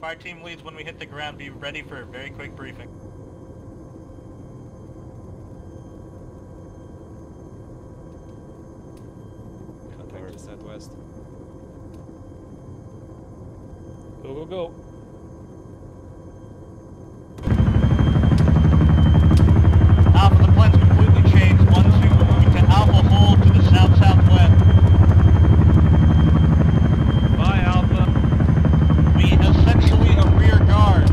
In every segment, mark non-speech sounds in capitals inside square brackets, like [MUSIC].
Fire team leads when we hit the ground. Be ready for a very quick briefing. Contact to southwest. Go, go, go. Alpha, the plan's completely changed. One, two, we're moving to Alpha Hold to the south-southwest. Bye, Alpha. We essentially a rear guard.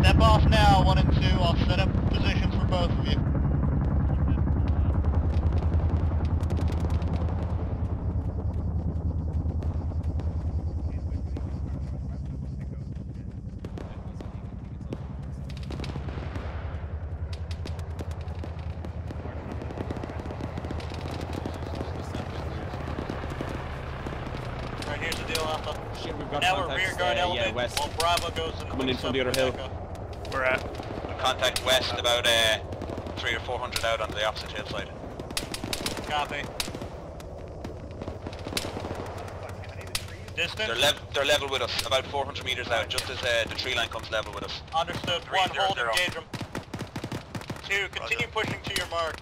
Step off now, one and two. I'll set up positions for both of you. Alright, here's Alpha. Shit, we've got Now we're contacts, rear guard uh, element yeah, west. while Bravo goes in Coming in from the other hill. We're at. Contact west about uh, three or four hundred out on the opposite hillside. Copy. Distance? They're, lev they're level with us, about 400 meters out, just as uh, the tree line comes level with us. Understood. Three, One, zero, hold, zero. engage them. Two, continue pushing to your mark.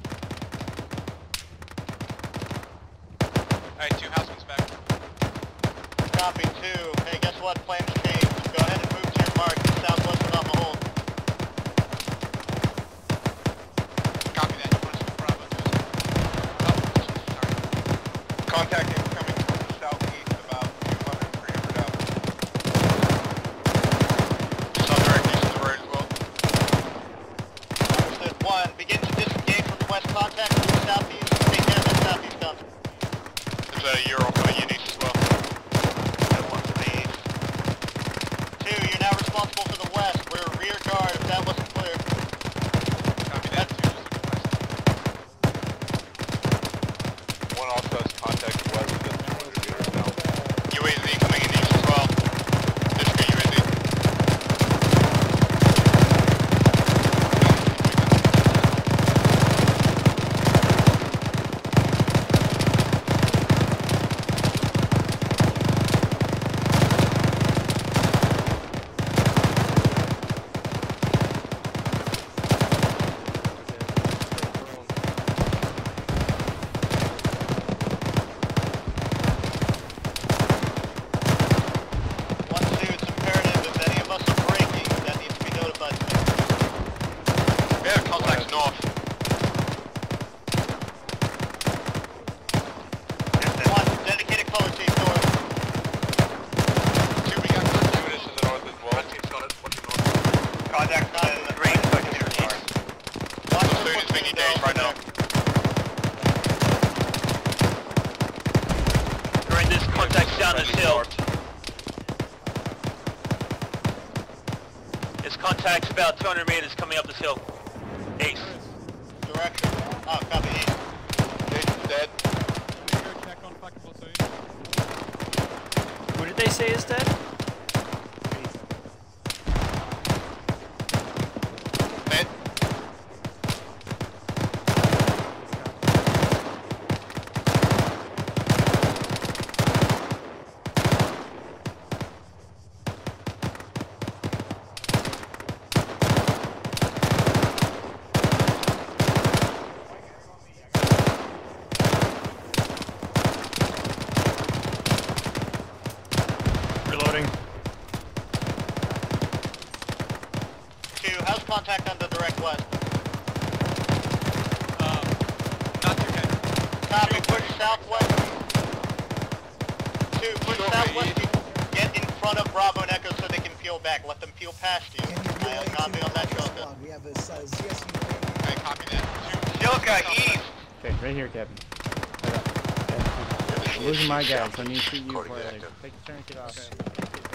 My guys. I need to see you before I leave. Take a turn, get off.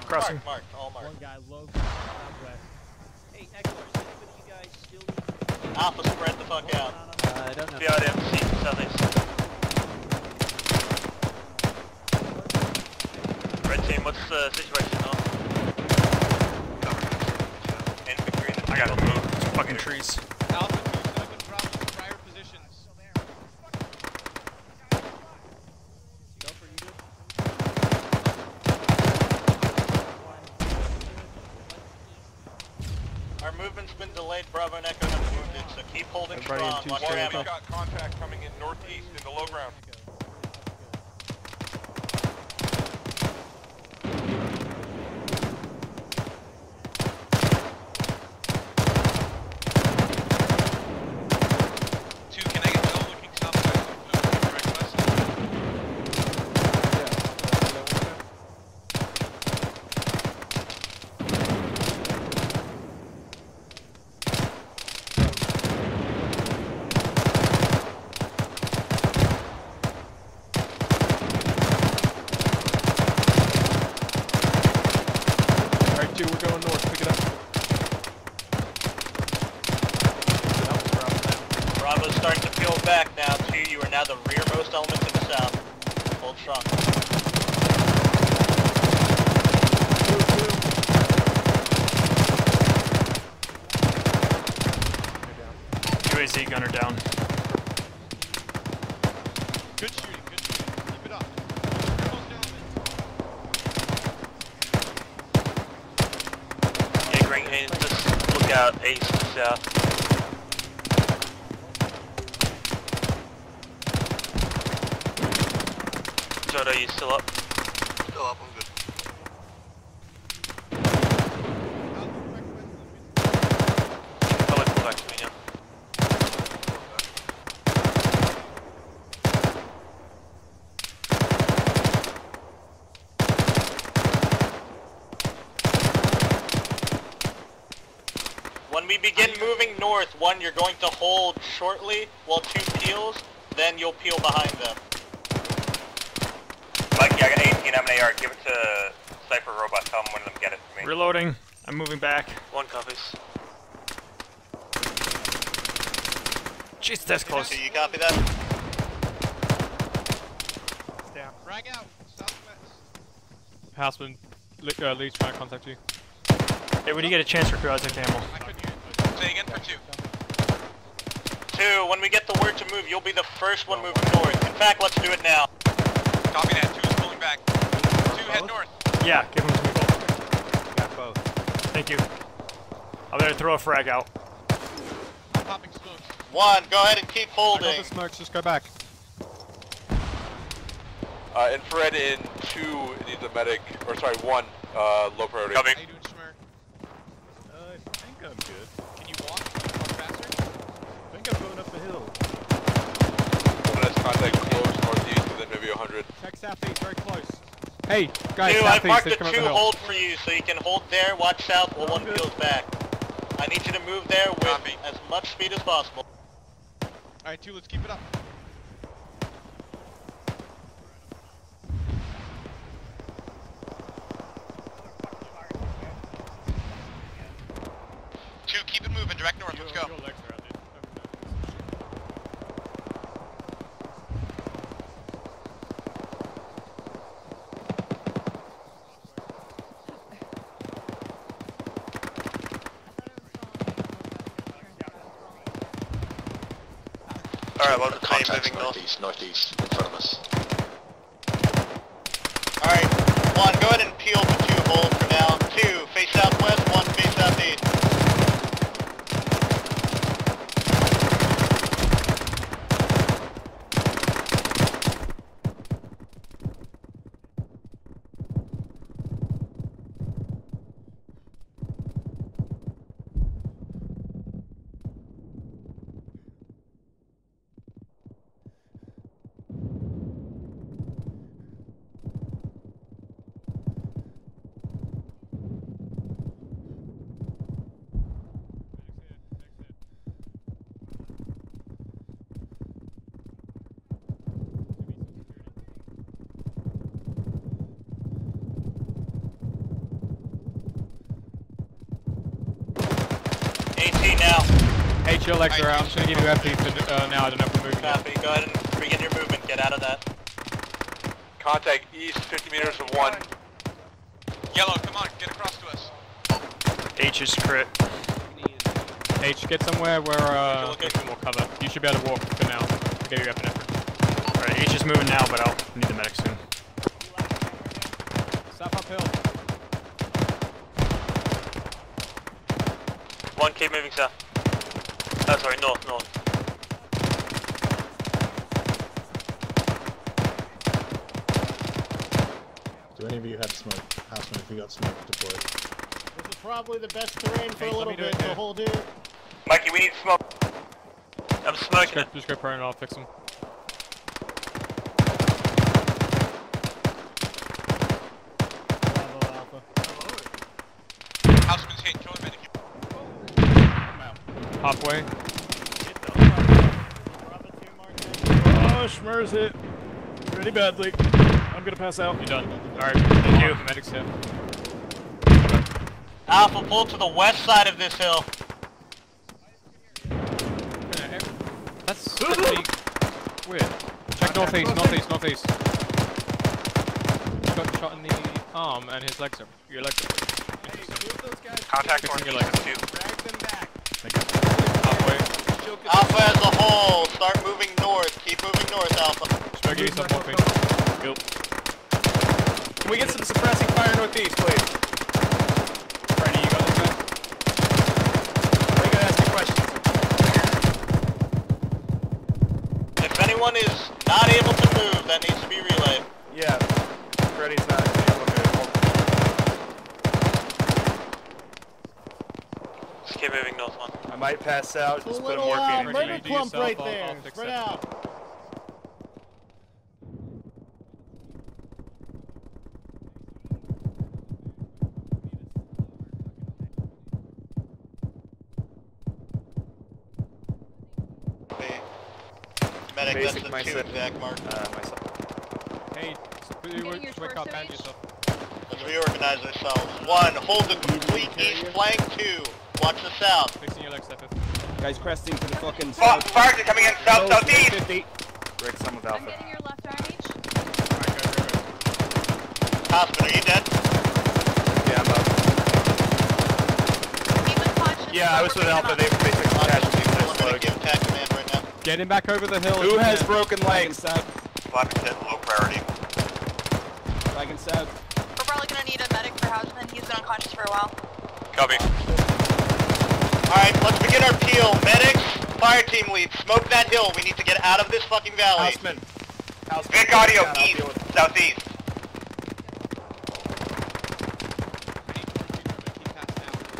Crossing. Mark, mark, all mark. One guy low southwest. Hey, Echo, is anybody you guys still Alpha, spread the fuck out. Uh, I don't know. BRDM, southeast. Red team, what's the situation now? Infantry in the I gotta move. It's fucking trees. Alpha 2, 7, Bravo, prior positions. Go for you good? Movement's been delayed. Bravo Echo have moved it, so keep holding Everybody strong. two Watch your ammo. got contact coming in northeast in the low ground. Two, can I get Joe looking southwest? Looking direct west? Alright, two, we're going north. Pick it up. Bravo's starting to peel back now. Two, you are now the rearmost element to the south. Hold strong. UAZ gunner down. Good shooting, good shooting. Keep it up. Rearmost element. Yeah, Green Haynes, just look out east and south. Jodo, you still up? Still up, I'm good. I'll let you back to me now. When we begin moving north, one, you're going to hold shortly while two peels, then you'll peel behind them. Mike, yeah, I got 18, I'm an AR. Give it to Cypher Robot. Tell them one of them get it for me. Reloading. I'm moving back. One copies. Jeez, that's close. Do you copy that? Frag out, southwest. Houseman, uh, Lee's trying to contact you. Hey, when you get a chance, recruit, I'll take ammo. I couldn't it. Say again for two. Two, when we get the word to move, you'll be the first one moving north. In fact, let's do it now. Copy that. Two is pulling back. Two, head north. Yeah, give them to me both. Got both. Thank you. I'm gonna throw a frag out. I'm popping smokes. One, go ahead and keep I holding. got the smokes, just go back. Uh, infrared in two needs a medic, or sorry, one, uh, low priority. Coming. How you doing, Schmer? Uh, I think I'm good. Can you walk? Can you walk faster? I think I'm going up the hill. One has contact close northeast within maybe 100. Check southeast, very close. Hey, guys, Two, I've southeast, marked they've the two hold for you, so you can hold there, watch south while one good. peels back. I need you to move there with Copy. as much speed as possible. Alright, two, let's keep it up. Two, keep it moving, direct north, let's go. Your legs are out, dude. Alright, north. northeast, northeast, in front of us. Alright, one, go ahead and peel the two hold for now. Two, face southwest, one, face southeast. Eighteen now. Hey, your legs are out. I'm just gonna give you FP for uh, now. I don't know if we're moving. yet. Copy, go ahead and begin your movement, get out of that. Contact east 50 meters of one. Yellow, come on, get across to us. H is crit. H, get somewhere where uh, looking. there's more cover. You should be able to walk for now. Get your epinephrine. Alright, H is moving now, but I'll need the medic soon. One, keep moving south. Oh, sorry, north, north. Do any of you have smoke? Houseman, if you got smoke, deploy it. This is probably the best terrain for Hey, a little bit, it, so yeah. hold it. Mikey, we need smoke. I'm Just smoking go, it. just go prone and I'll fix him. Bravo Alpha. Houseman's hit. Kill him, medic. Halfway. Bravo. Oh, Schmer's hit. Pretty badly. I'm gonna pass out. You're done. Alright, thank you. Medics here. Alpha, pull to the west side of this hill. That's pretty weird. Check northeast, northeast, northeast. Got shot in the arm and his legs are. Your legs are. Contact Fixing your northeast legs. two. Halfway. Alpha as a whole, start moving north. Keep moving north, Alpha. Smoke you some morphine. Can we get some suppressing fire northeast, please? Freddy, you got this guy? I gotta ask you questions. If anyone is not able to move, that needs to be relayed. Yeah. Might pass out. Just put little morphine uh, in. Freddy, murder clump yourself, right I'll- there. I'll Spread out. Medic, Basic that's the two mindset. exact mark. Uh, myself. Hey, so you Getting wake, wake up and yourself. Let's reorganize ourselves. One, hold the complete east flank. Two, watch the south. Fixing your legs, Stefan. Guys cresting to the fucking Oh, fires are coming in south, southeast! 50. Break some with I'm getting your left arm each. Hospital, are you dead? Yeah, I'm up. Keep in touch. Yeah, I was with Alpha. They they took some casualties. I'm gonna give attack command right now. Get him back over the hill. Who has can. broken legs? Flapping hit, low priority. Wagon south. We're probably gonna need a medic for Houseman. He's been unconscious for a while. Copy. Alright, let's begin our peel. Medics, fire team lead, smoke that hill. We need to get out of this fucking valley. Houseman. Houseman. Vic audio Yeah, east, southeast.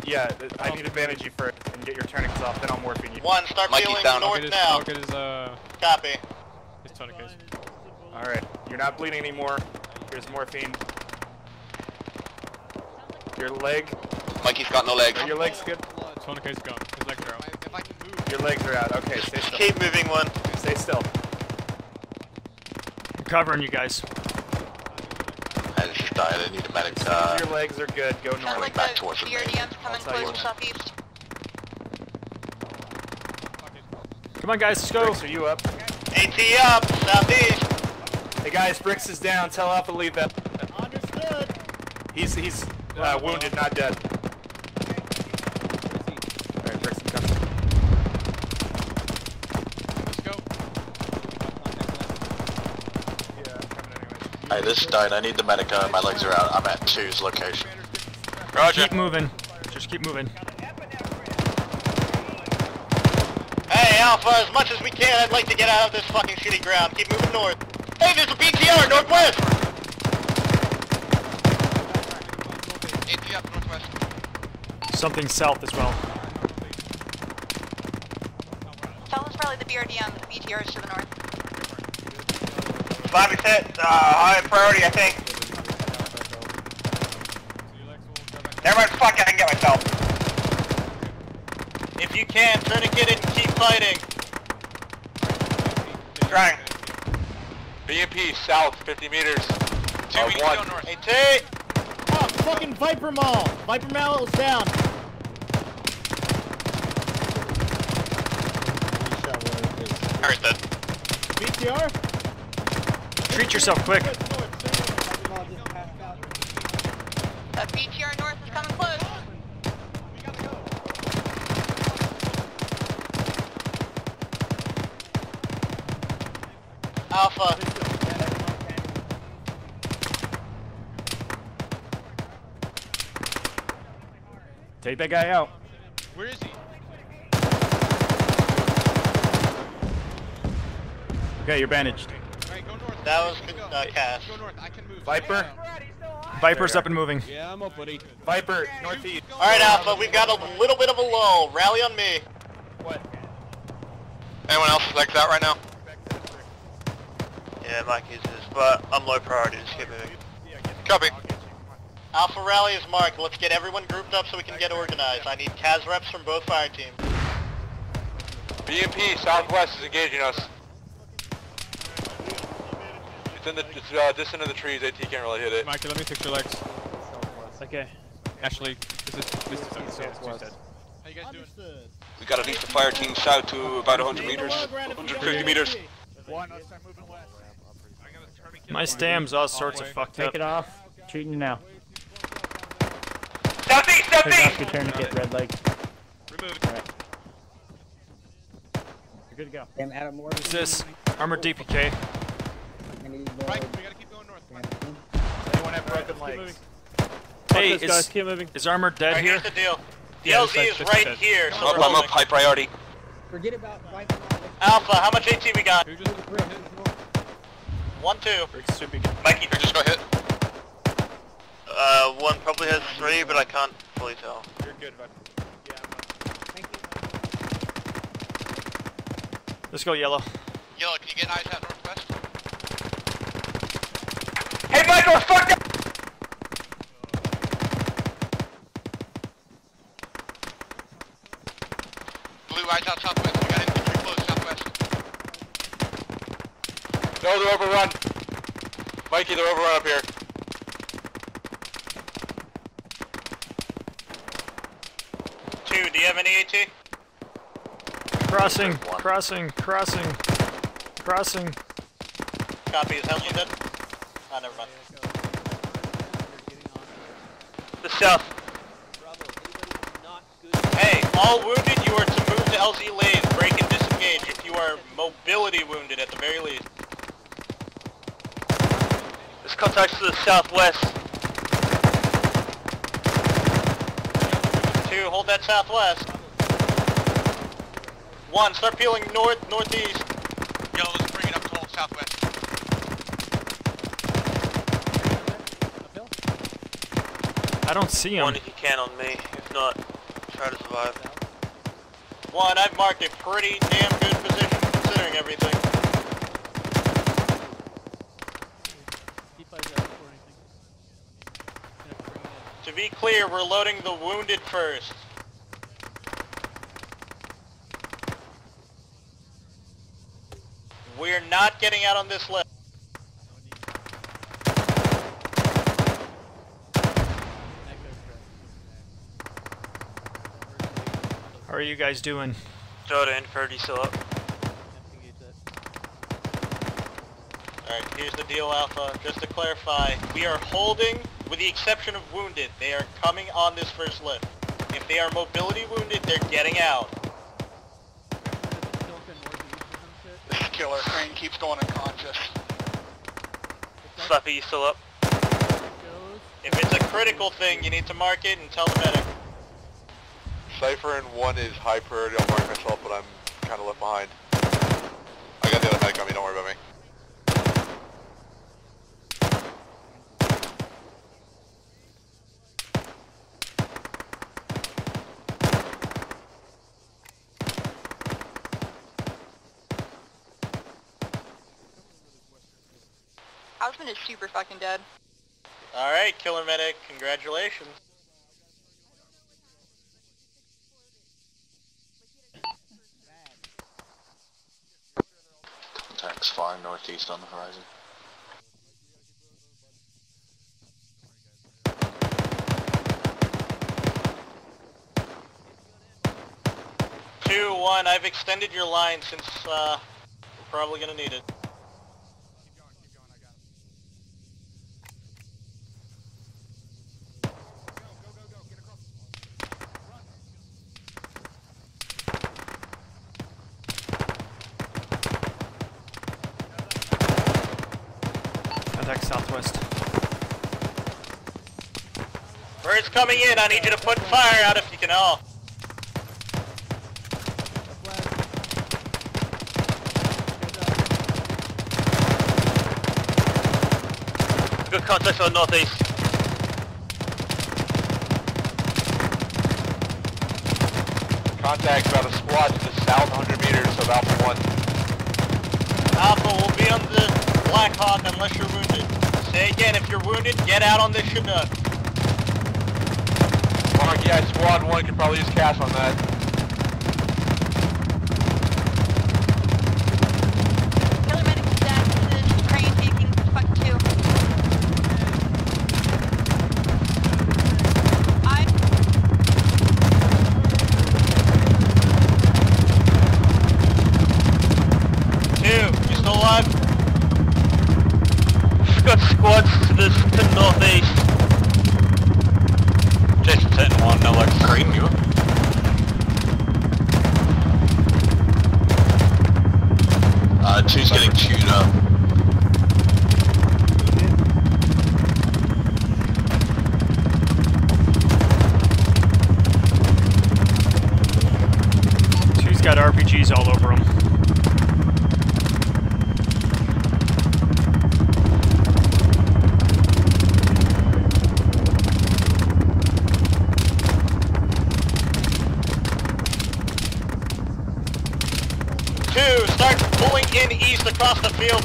Yeah, th- I need to advantage you first and get your tourniquets off, then I'll morphine you. One, start Mikey's peeling down. North his, now. I'll his, uh, Copy. his tourniquets. Alright, you're not bleeding anymore. Here's morphine. Your leg, Mikey's got no legs. are your legs good? Tourniquet's gone. His legs are out. If I can move. Your legs are out. Okay, stay still. Keep moving one. Stay still. I'm covering you guys. I just died. I need a medic. Uh, your legs are good. Go Sounds north. like back the towards the BRDM's coming tell close to southeast. Come on, guys, let's go. Bricks, are you up? AT up, southeast. Hey guys, Bricks is down. Tell Alpha to leave that. Understood. He's he's uh, wounded, not dead. Alright, Bricks, I'm coming. Let's go. Yeah, I'm coming anyways. hey, this is died. I need the medic. Uh, my legs are out. I'm at two's location. Roger. Keep moving. Just keep moving. Hey, Alpha, as much as we can, I'd like to get out of this fucking shitty ground. Keep moving north. Hey, there's a BTR, northwest! AT northwest. Something south as well. South is probably the BRDM, the BTR is to the north. Flapping hit, uh, high priority, I think. Never mind, fuck it, I can get myself. If you can, tourniquet and keep fighting. Trying. BMP south, 50 meters. Two, we need to go north. AT! Oh, fucking Viper Mall. Viper Mall is down. Alright, then. BTR? Treat yourself quick. The BTR north is coming close. Alpha, Take that guy out. Where is he? Okay, you're bandaged. Alright, go north. That was go, go. uh, Cass. Go north. I can move. Viper. Viper's up and moving. Yeah, I'm up, buddy. Viper, northeast. All right, Alpha, we've got a little bit of a lull. Rally on me. What? Anyone else legs out right now? Yeah, Mike is this, but I'm low priority. Just keep moving. Copy. Alpha rally is marked. Let's get everyone grouped up so we can get organized. I need CAS reps from both fire teams. BMP Southwest is engaging us. It's in the it's uh, distant in the trees. AT can't really hit it. Mikey, let me fix your legs. Okay. Actually, this is this is east, so it's too sad. How you guys doing? We got at least a fire team south to about 100 meters, 150 meters. One, let's start moving west. My stam's all sorts of fucked Take up. it off. Treating you now. Southeast, Take off your tourniquet, red leg. Removed. Alright. You're good to go. Damn, Adam Moore. Who's this? Armored DPK. I need more. Right, we gotta keep going north. Anyone have broken legs? Hey, this, guys. is, Keep moving. is Armored dead Alright, here? here's the deal. The Yeah, LZ this is right side. here, so I'm up, I'm up, high priority. Forget about. Alpha, how much AT we got? Just One, two. Mikey, just go hit. Uh, one probably has three, but I can't fully tell. You're good, Viper. Let's go yellow. Yellow, can you get eyes out northwest? Hey, Michael, fuck that! Blue, eyes out southwest. We got infantry close southwest. No, they're overrun. Mikey, they're overrun up here. Two, do you have any AT? Crossing, crossing, crossing, crossing. Copy, is Helsley dead? Ah, never mind. The south. Hey, all wounded, you are to move to LZ lanes. Break and disengage if you are mobility wounded at the very least. This contacts to the southwest. Two, hold that southwest. One, start peeling north, northeast. Yellow, let's bring it up to hold southwest. I don't see him. One if you can on me. If not, try to survive. One, I've marked a pretty damn good position considering everything. To be clear, we're loading the wounded first. We're not getting out on this list. How are you guys doing? Dota and Ferdy still up. Alright, here's the deal, Alpha. Just to clarify, we are holding, with the exception of wounded. They are coming on this first lift. If they are mobility wounded, they're getting out. This killer crane keeps going unconscious. Sluffy, you still up? If it's a critical thing, you need to mark it and tell the medic. Cypher and one is high priority. I'll mark myself, but I'm kind of left behind. I got the other medic on me. Don't worry about me. Houseman is super fucking dead. Alright, killer medic, congratulations. Contacts flying northeast on the horizon. Two, one, I've extended your line since, uh, we're probably gonna need it. coming in. I need you to put fire out if you can all. Good contact on northeast. Contact about a squad to the south 100 meters of Alpha 1. Alpha will be on the Black Hawk unless you're wounded. Say again, if you're wounded, get out on this Chinook. Yeah, squad 1 could probably use CAS on that. Killer medic is dead. This is crane taking fuck two. I Two, you still alive? Got squads to the, to the northeast. Jason hitting one, no like cream you. Two's getting chewed up. Two's got RPGs all over him.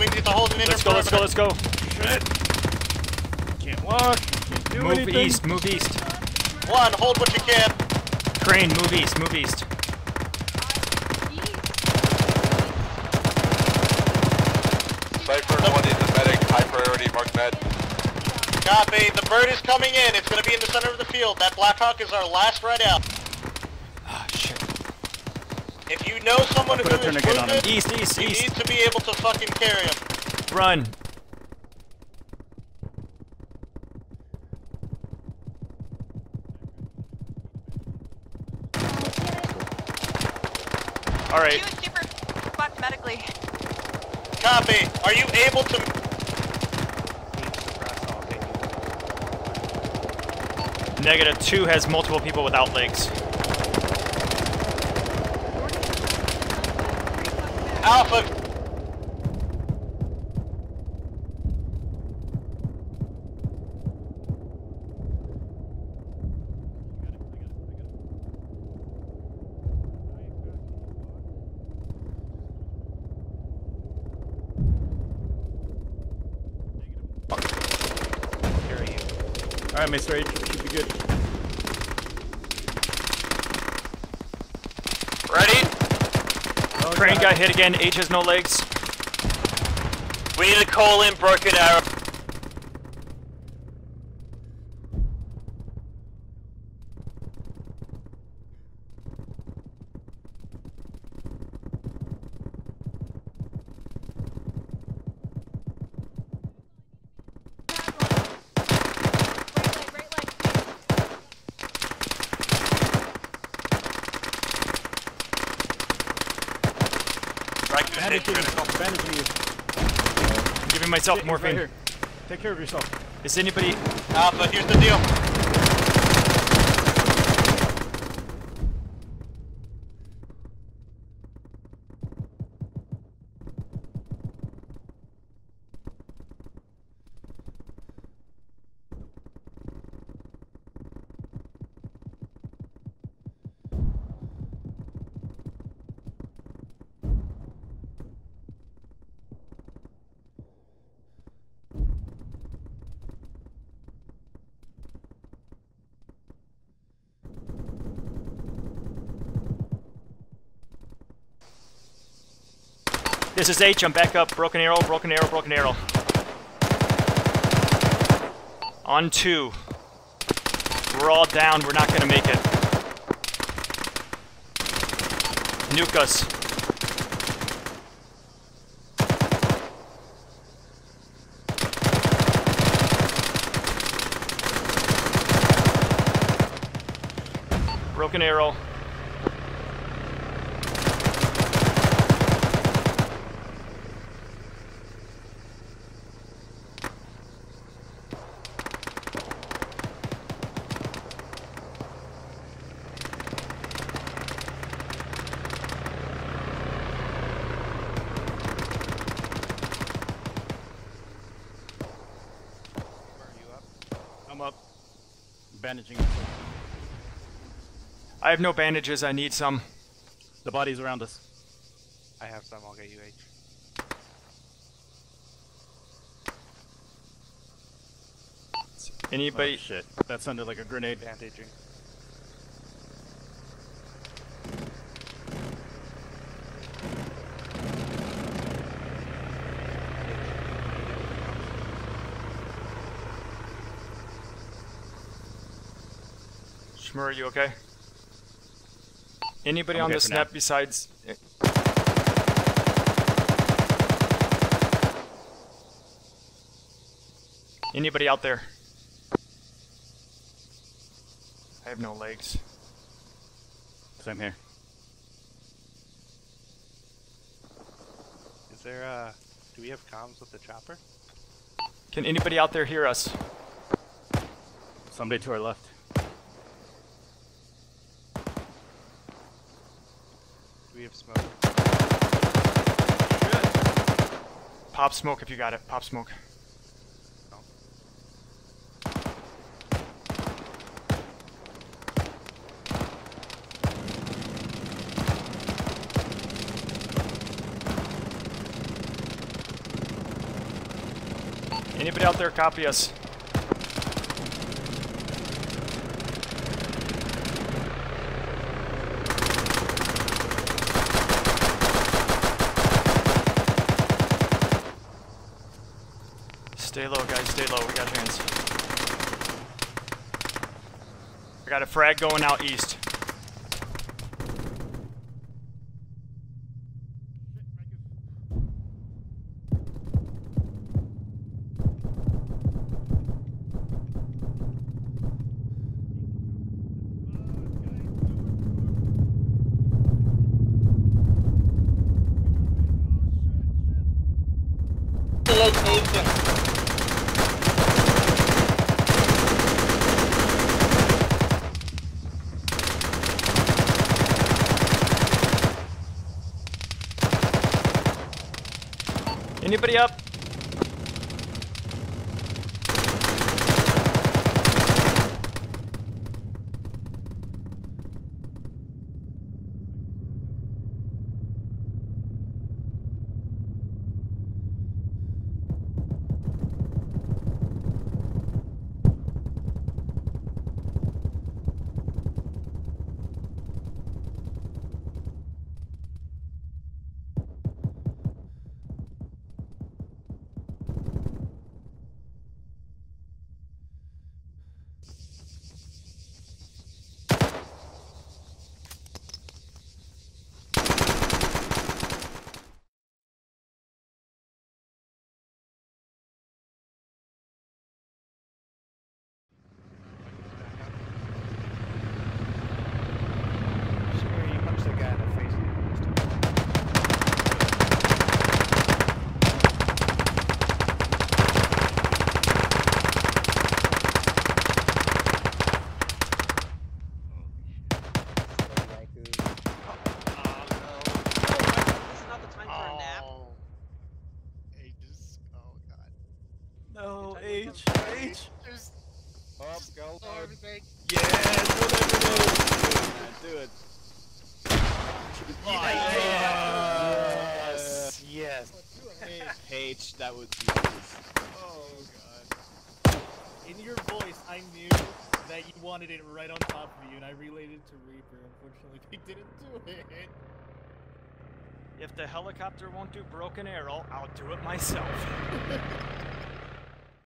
We need to hold an inner Let's go, let's go, let's go. Can't walk. Can't do Move anything. east, move east. One, hold what you can. Crane, move east, move east. Cypher 1 is a medic, high priority, mark med. Copy. The bird is coming in. It's going to be in the center of the field. That Blackhawk is our last ride out. Shit. If you know someone who put a is on him. wounded, East, east, you east. need to be able to fucking carry him. Run. All right. two is super fucked medically. Copy. Are you able to... Negative two has multiple people without legs. Alpha, Alright, Mr. H, should be good. ready? Crane got hit again. H has no legs. We need to call in Broken Arrow. Bandage me. Bandage me. I'm giving myself Right morphine. here. Take care of yourself. Is anybody? Alpha, here's the deal. This is H. I'm back up. Broken arrow. Broken arrow. Broken arrow. On two. We're all down. We're not gonna make it. Nuke us. Broken arrow. Bandaging. I have no bandages. I need some. The body's around us. I have some. I'll get you H. Anybody? Oh, shit. That sounded like a grenade. Bandaging. Shmur, are you okay? Anybody I'm on okay the for now. snap besides? eh, Anybody out there? I have no legs. Same here. Is there uh do we have comms with the chopper? Can anybody out there hear us? Somebody to our left. Smoke? Pop smoke if you got it. Pop smoke. Anybody out there copy us? Stay low, guys. Stay low. We got hands. I got a frag going out east. Anybody up? Sure, you punch the guy in the face. No, H. H. Up, go. everything. Yeah, throw that grenade. Do it. Yes. Yes. H, that was Oh god. In your voice, I knew that you wanted it right on top of you, and I relayed it to Reaper. Unfortunately, [LAUGHS] they didn't do it. If the helicopter won't do broken arrow, I'll do it myself. [LAUGHS]